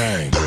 hang.